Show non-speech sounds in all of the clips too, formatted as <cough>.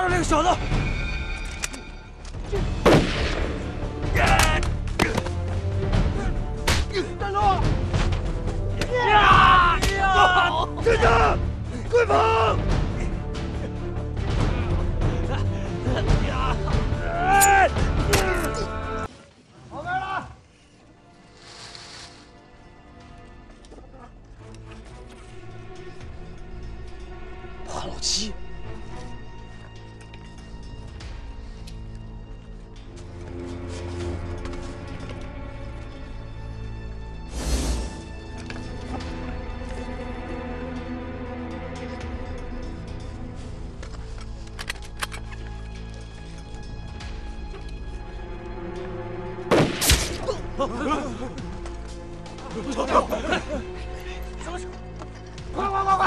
抓住那个小子！站住！呀！站住！快跑！后边了！怕老七。快快快快！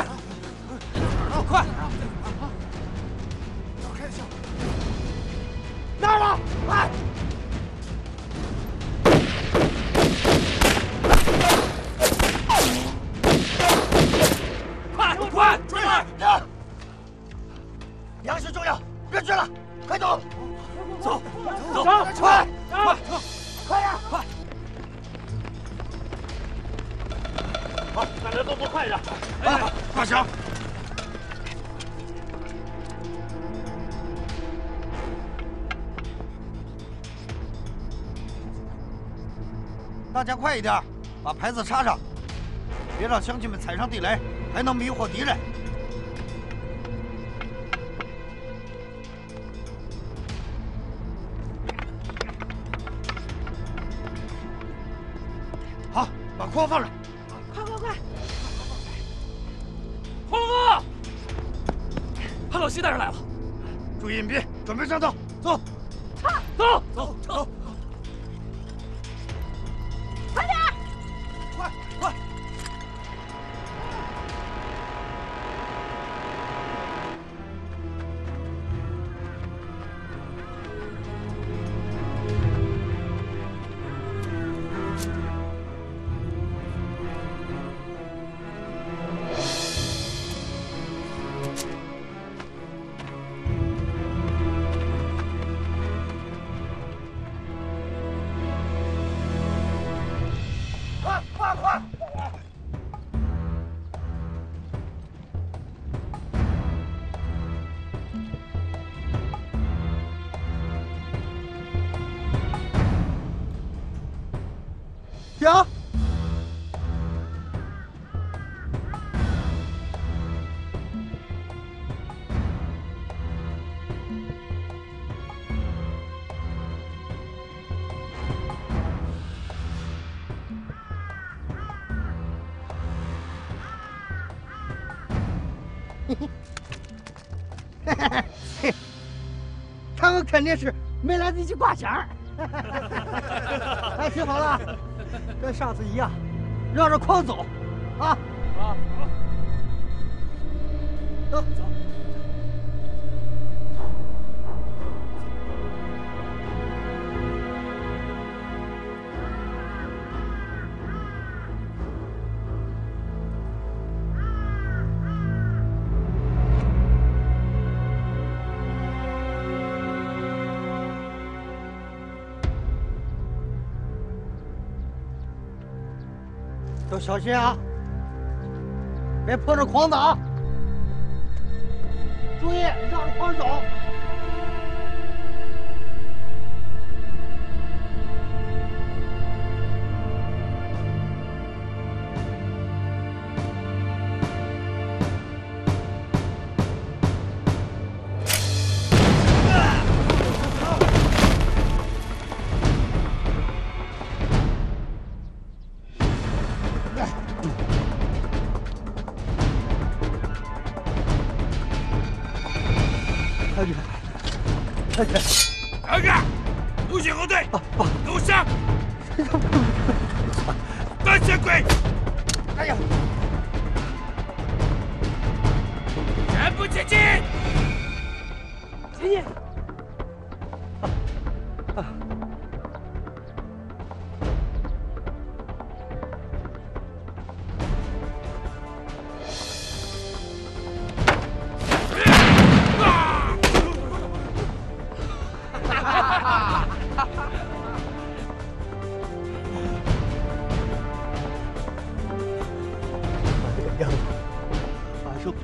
快！那儿了，快！快好，大家动作快一点。哎，大强，大家快一点，把牌子插上，别让乡亲们踩上地雷，还能迷惑敌人。好，把筐放上。快快快！黄龙哥，潘老七带人来了，注意隐蔽，准备上道，走，走走走！快快快 <laughs> 他们肯定是没来得及挂响。<laughs> 哎，听好了，跟上次一样，绕着筐走，啊！啊！走都小心啊！别碰着筐子啊！注意，绕着筐走。快点，快点！二哥，不许后退！给我上！胆小 <laughs> 鬼！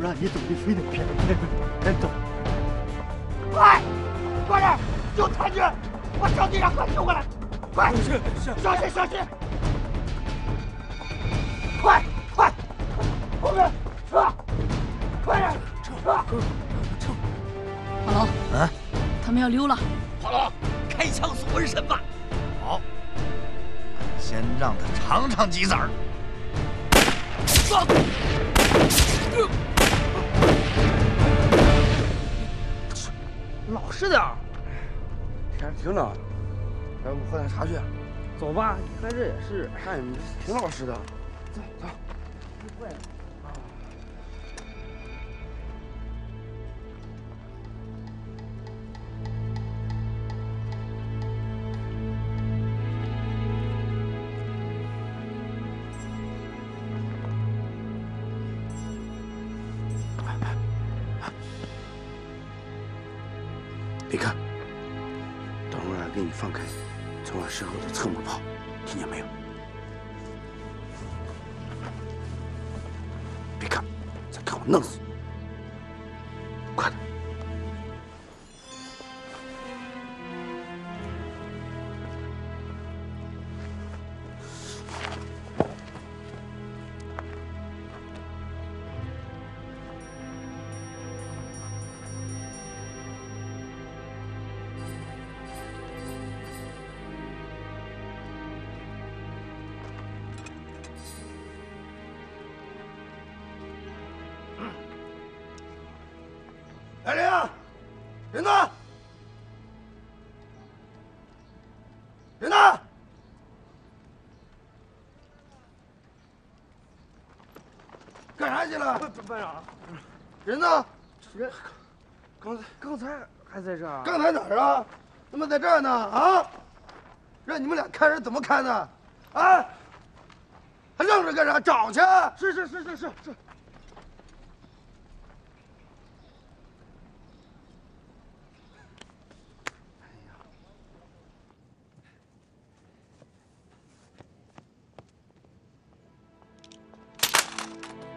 让你走你非得偏偏偏走。快，快点，救残疾人！把小队长快救过来！快，是是，小心小心！快快，后面撤，快点撤！撤华龙，啊，他们要溜了。华龙，开枪送纹身吧。好，先让他尝尝鸡子儿。放！老实点儿，天挺冷，来，我们喝点茶去。走吧，你看这也是。看你们挺老实的。走走。别看，等会儿给你放开，从我身后的侧门跑，听见没有？别看，再看我弄死你！啊！人呢？人呢？干啥去了？班长，人呢？人刚才刚才还在这儿。刚才哪儿啊？怎么在这儿呢？啊？让你们俩看人怎么看呢？啊？还愣着干啥？找去！是是是是是是。